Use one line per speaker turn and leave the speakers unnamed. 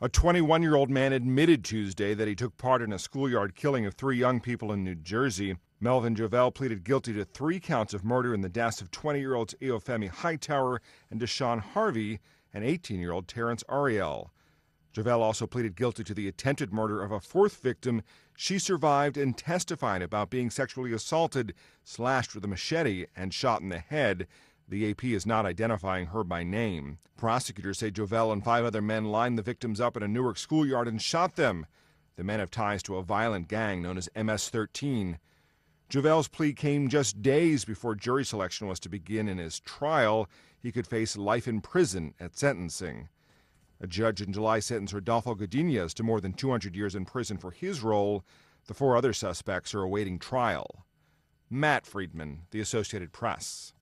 A 21 year old man admitted Tuesday that he took part in a schoolyard killing of three young people in New Jersey. Melvin Jovel pleaded guilty to three counts of murder in the deaths of 20 year olds Iofemi Hightower and Dashon Harvey and 18 year old Terrance Aeriel. Jovel also pleaded guilty to the attempted murder of a fourth victim. She survived and testified about being sexually assaulted, slashed with a machete, and shot in the head. The AP is not identifying her by name. Prosecutors say Jovel and five other men lined the victims up in a Newark schoolyard and shot them. The men have ties to a violent gang known as MS 13. Jovel's plea came just days before jury selection was to begin in his trial. He could face life in prison at sentencing. A judge in July sentenced Rodolfo Godinez to more than 200 years in prison for his role. The four other suspects are awaiting trial. Matt Friedman, The Associated Press.